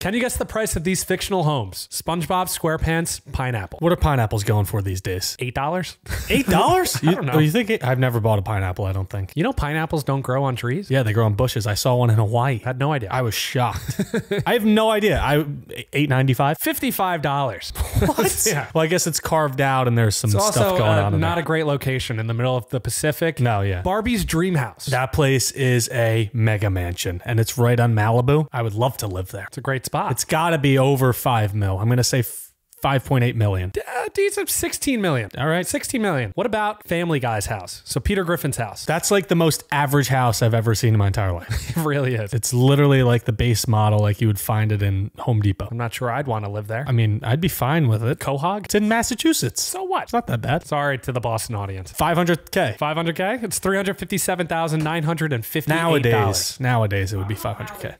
Can you guess the price of these fictional homes? SpongeBob SquarePants Pineapple. What are pineapples going for these days? Eight dollars? Eight dollars? I don't know. You think it, I've never bought a pineapple? I don't think. You know pineapples don't grow on trees? Yeah, they grow on bushes. I saw one in Hawaii. Had no idea. I was shocked. I have no idea. I eight ninety five. Fifty-five dollars. What? Yeah. Well, I guess it's carved out and there's some It's stuff also going uh, on. Not there. a great location in the middle of the Pacific. No, yeah. Barbie's dream house. That place is a mega mansion and it's right on Malibu. I would love to live there. It's a great spot. It's got to be over five mil. I'm going to say f- 5.8 million. uh, decent 16 million. All right. 16 million. What about Family Guy's house? So Peter Griffin's house. That's like the most average house I've ever seen in my entire life. It really is. It's literally like the base model, like you would find it in Home Depot. I'm not sure I'd want to live there. I mean, I'd be fine with it. Quahog? It's in Massachusetts. So what? It's not that bad. Sorry to the Boston audience. 500K. 500k? It's $357,950. Nowadays, nowadays it would be 500K.